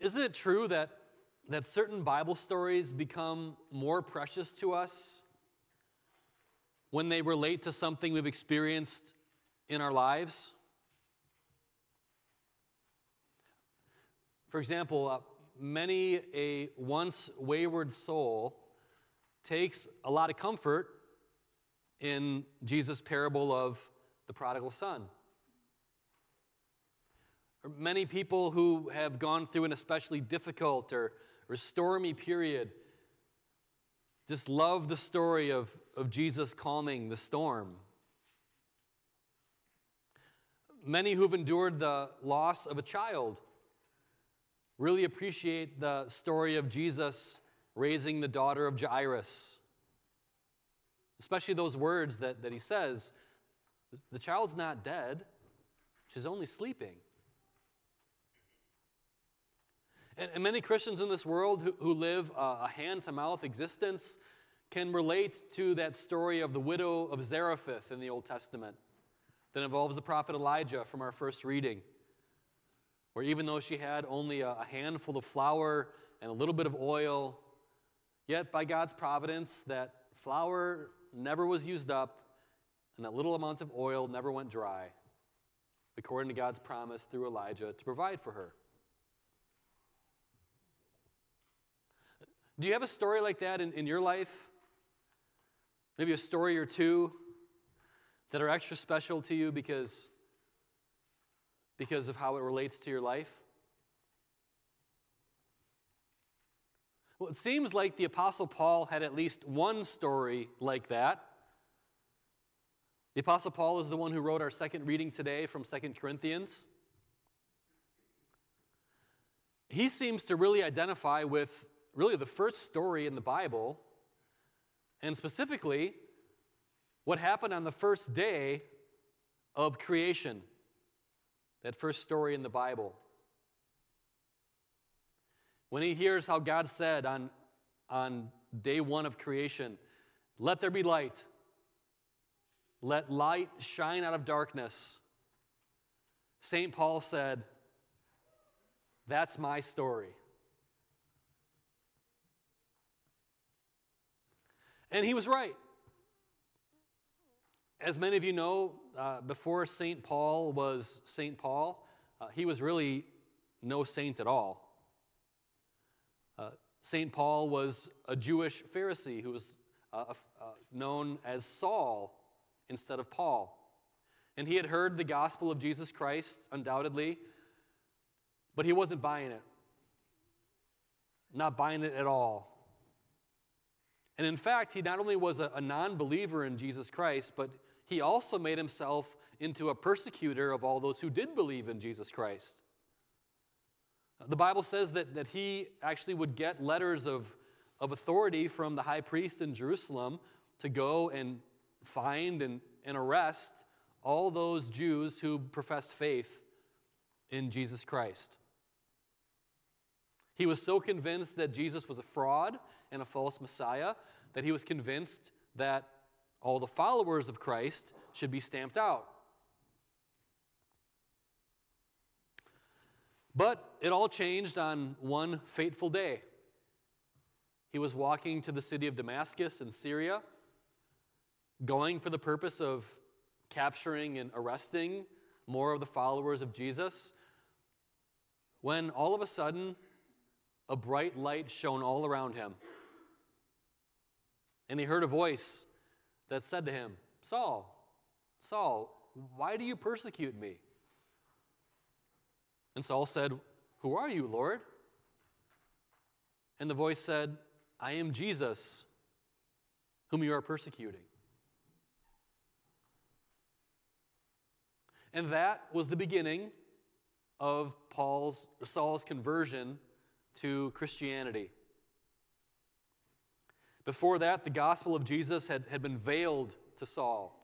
Isn't it true that, that certain Bible stories become more precious to us when they relate to something we've experienced in our lives? For example, uh, many a once wayward soul takes a lot of comfort in Jesus' parable of the prodigal son. Or many people who have gone through an especially difficult or, or stormy period just love the story of, of Jesus calming the storm. Many who've endured the loss of a child really appreciate the story of Jesus raising the daughter of Jairus. Especially those words that, that he says the child's not dead, she's only sleeping. And, and many Christians in this world who, who live a, a hand to mouth existence can relate to that story of the widow of Zarephath in the Old Testament that involves the prophet Elijah from our first reading. Where even though she had only a, a handful of flour and a little bit of oil, yet by God's providence, that flour never was used up and that little amount of oil never went dry, according to God's promise through Elijah to provide for her. Do you have a story like that in, in your life? Maybe a story or two that are extra special to you because, because of how it relates to your life? Well, it seems like the Apostle Paul had at least one story like that. The Apostle Paul is the one who wrote our second reading today from Second Corinthians. He seems to really identify with really the first story in the Bible, and specifically what happened on the first day of creation. That first story in the Bible. When he hears how God said on, on day one of creation, Let there be light, let light shine out of darkness. St. Paul said, That's my story. And he was right. As many of you know, uh, before St. Paul was St. Paul, uh, he was really no saint at all. Uh, St. Paul was a Jewish Pharisee who was uh, uh, known as Saul instead of Paul. And he had heard the gospel of Jesus Christ, undoubtedly, but he wasn't buying it. Not buying it at all. And in fact, he not only was a, a non believer in Jesus Christ, but he also made himself into a persecutor of all those who did believe in Jesus Christ. The Bible says that, that he actually would get letters of, of authority from the high priest in Jerusalem to go and find and, and arrest all those Jews who professed faith in Jesus Christ. He was so convinced that Jesus was a fraud and a false Messiah that he was convinced that all the followers of Christ should be stamped out. But it all changed on one fateful day. He was walking to the city of Damascus in Syria, going for the purpose of capturing and arresting more of the followers of Jesus, when all of a sudden a bright light shone all around him. And he heard a voice that said to him, Saul, Saul, why do you persecute me? And Saul said, Who are you, Lord? And the voice said, I am Jesus, whom you are persecuting. And that was the beginning of Paul's Saul's conversion to Christianity. Before that, the gospel of Jesus had, had been veiled to Saul.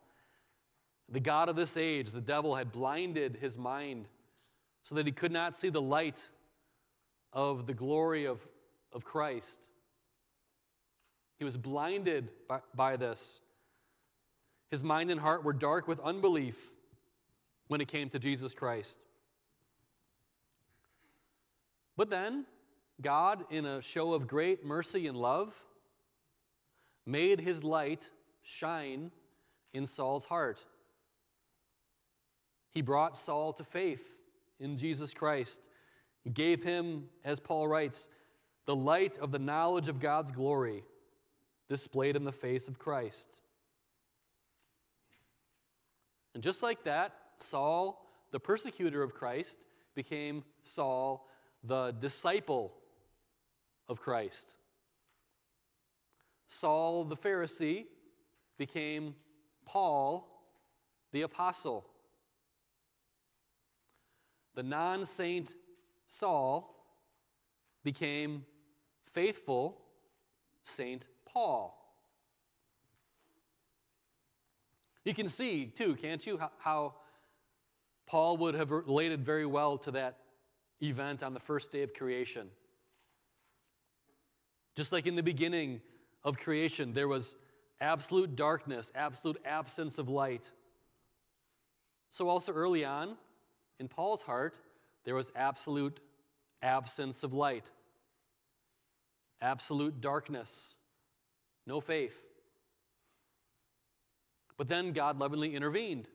The God of this age, the devil, had blinded his mind so that he could not see the light of the glory of, of Christ. He was blinded by, by this. His mind and heart were dark with unbelief when it came to Jesus Christ. But then, God, in a show of great mercy and love, made his light shine in Saul's heart. He brought Saul to faith in Jesus Christ. He gave him, as Paul writes, the light of the knowledge of God's glory displayed in the face of Christ. And just like that, Saul, the persecutor of Christ, became Saul, the disciple of Christ. Saul, the Pharisee, became Paul, the apostle. The non saint Saul became faithful Saint Paul. You can see, too, can't you, how, how Paul would have related very well to that event on the first day of creation. Just like in the beginning of creation, there was absolute darkness, absolute absence of light. So, also early on, in Paul's heart, there was absolute absence of light, absolute darkness, no faith. But then God lovingly intervened.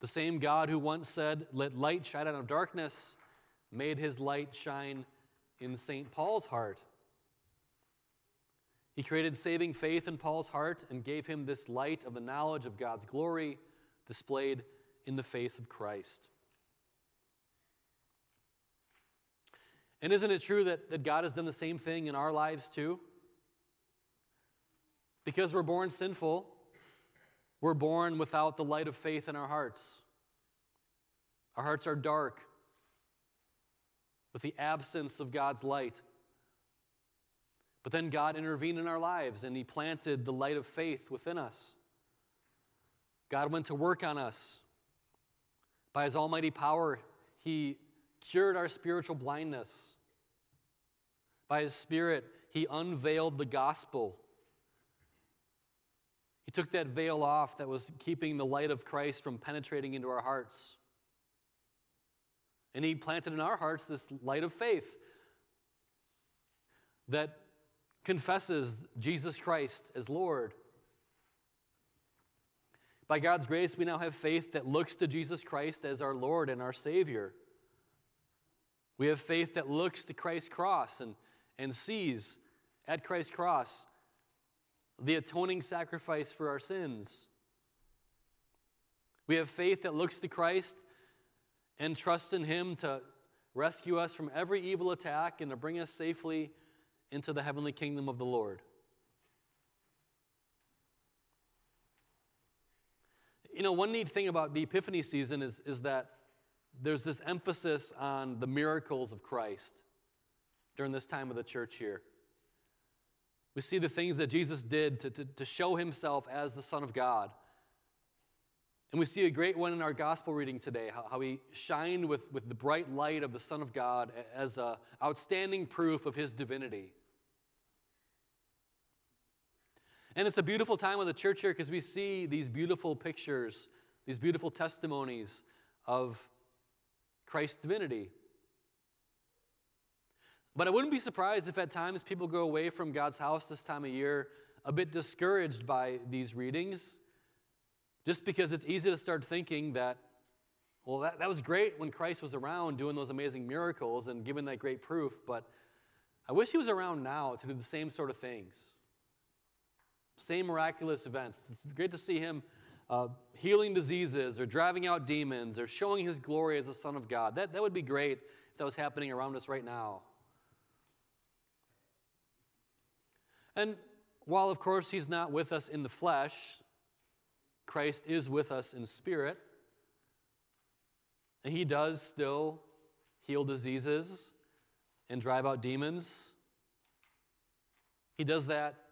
The same God who once said, Let light shine out of darkness, made his light shine in St. Paul's heart. He created saving faith in Paul's heart and gave him this light of the knowledge of God's glory displayed in the face of Christ. And isn't it true that, that God has done the same thing in our lives too? Because we're born sinful, we're born without the light of faith in our hearts. Our hearts are dark with the absence of God's light. But then God intervened in our lives and He planted the light of faith within us. God went to work on us. By His almighty power, He cured our spiritual blindness. By His Spirit, He unveiled the gospel. He took that veil off that was keeping the light of Christ from penetrating into our hearts. And He planted in our hearts this light of faith that confesses Jesus Christ as Lord. By God's grace, we now have faith that looks to Jesus Christ as our Lord and our Savior. We have faith that looks to Christ's cross and and sees at Christ's cross the atoning sacrifice for our sins. We have faith that looks to Christ and trusts in Him to rescue us from every evil attack and to bring us safely into the heavenly kingdom of the Lord. You know, one neat thing about the Epiphany season is, is that there's this emphasis on the miracles of Christ during this time of the church here. We see the things that Jesus did to, to, to show himself as the Son of God. And we see a great one in our gospel reading today, how, how he shined with, with the bright light of the Son of God as a outstanding proof of his divinity. And it's a beautiful time of the church here because we see these beautiful pictures, these beautiful testimonies of Christ's divinity. But I wouldn't be surprised if at times people go away from God's house this time of year a bit discouraged by these readings, just because it's easy to start thinking that, well, that, that was great when Christ was around doing those amazing miracles and giving that great proof, but I wish he was around now to do the same sort of things. Same miraculous events. It's great to see him uh, healing diseases or driving out demons or showing his glory as the Son of God. That, that would be great if that was happening around us right now. And while, of course, he's not with us in the flesh, Christ is with us in spirit. And he does still heal diseases and drive out demons. He does that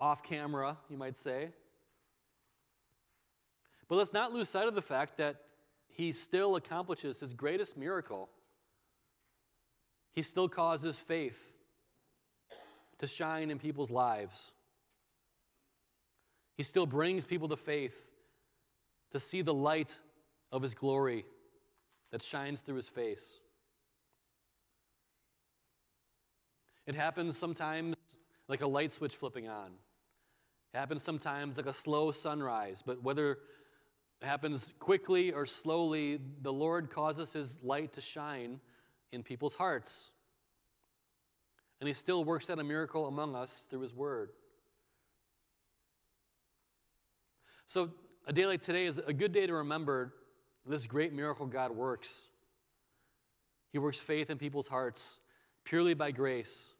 off camera, you might say. But let's not lose sight of the fact that he still accomplishes his greatest miracle. He still causes faith to shine in people's lives. He still brings people to faith to see the light of his glory that shines through his face. It happens sometimes like a light switch flipping on. It happens sometimes like a slow sunrise, but whether it happens quickly or slowly, the Lord causes his light to shine in people's hearts. And he still works out a miracle among us through his word. So, a day like today is a good day to remember this great miracle God works. He works faith in people's hearts purely by grace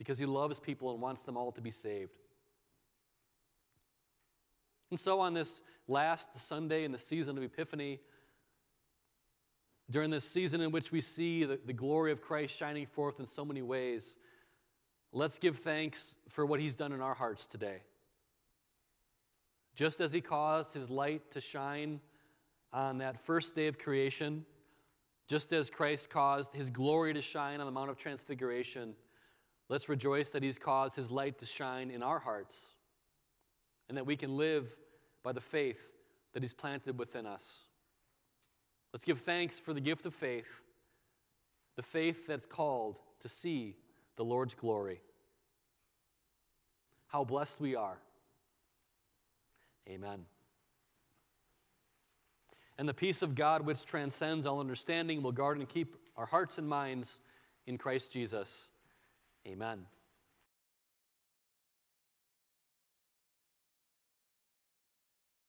because he loves people and wants them all to be saved. And so, on this last Sunday in the season of Epiphany, during this season in which we see the, the glory of Christ shining forth in so many ways, let's give thanks for what he's done in our hearts today. Just as he caused his light to shine on that first day of creation, just as Christ caused his glory to shine on the Mount of Transfiguration, let's rejoice that he's caused his light to shine in our hearts and that we can live by the faith that he's planted within us. Let's give thanks for the gift of faith, the faith that's called to see the Lord's glory. How blessed we are. Amen. And the peace of God, which transcends all understanding, will guard and keep our hearts and minds in Christ Jesus. Amen.